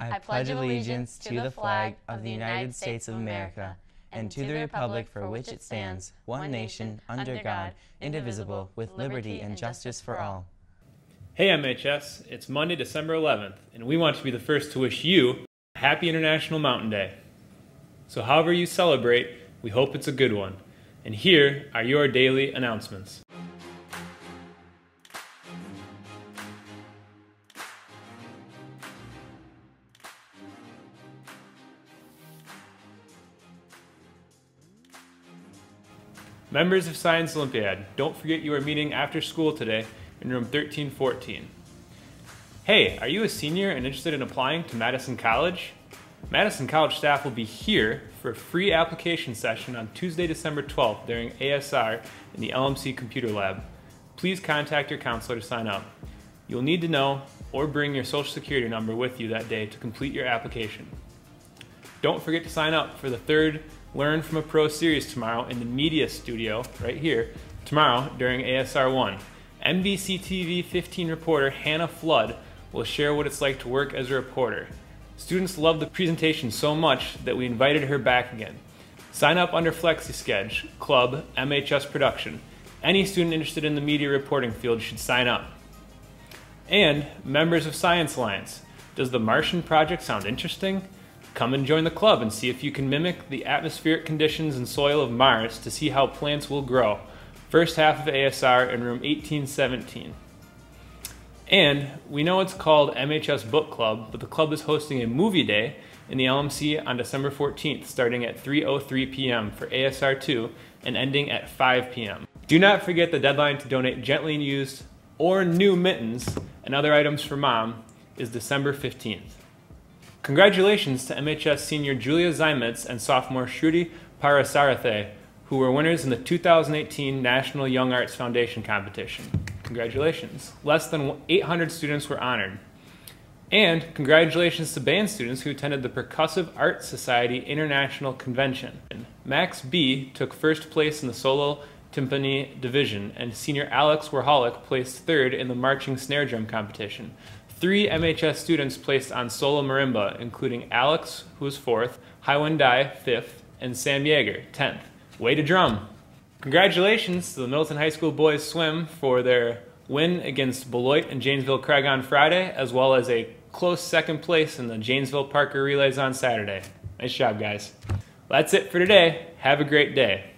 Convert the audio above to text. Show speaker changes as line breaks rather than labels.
I pledge allegiance to the flag of the United States of America and to the republic for which it stands, one nation, under God, indivisible, with liberty and justice for all.
Hey MHS, it's Monday, December 11th, and we want to be the first to wish you a happy International Mountain Day. So, however you celebrate, we hope it's a good one. And here are your daily announcements. Members of Science Olympiad, don't forget you are meeting after school today in room 1314. Hey, are you a senior and interested in applying to Madison College? Madison College staff will be here for a free application session on Tuesday, December 12th during ASR in the LMC Computer Lab. Please contact your counselor to sign up. You'll need to know or bring your social security number with you that day to complete your application. Don't forget to sign up for the third Learn from a Pro series tomorrow in the media studio right here tomorrow during ASR 1. NBC TV 15 reporter Hannah Flood will share what it's like to work as a reporter. Students loved the presentation so much that we invited her back again. Sign up under FlexiSched, Club, MHS Production. Any student interested in the media reporting field should sign up. And members of Science Alliance. Does the Martian Project sound interesting? Come and join the club and see if you can mimic the atmospheric conditions and soil of Mars to see how plants will grow. First half of ASR in room 1817. And we know it's called MHS Book Club, but the club is hosting a movie day in the LMC on December 14th, starting at 3.03 p.m. for ASR 2 and ending at 5 p.m. Do not forget the deadline to donate gently used or new mittens and other items for mom is December 15th. Congratulations to MHS senior Julia Zymitz and sophomore Shruti Parthasarathy, who were winners in the 2018 National Young Arts Foundation competition. Congratulations. Less than 800 students were honored. And congratulations to band students who attended the Percussive Arts Society International Convention. Max B took first place in the solo timpani division, and senior Alex Warholic placed third in the marching snare drum competition. Three MHS students placed on solo marimba, including Alex, who was fourth, Haiwen Dai, fifth, and Sam Yeager, tenth. Way to drum! Congratulations to the Middleton High School boys swim for their win against Beloit and Janesville Craig on Friday, as well as a close second place in the Janesville Parker Relays on Saturday. Nice job, guys. That's it for today. Have a great day.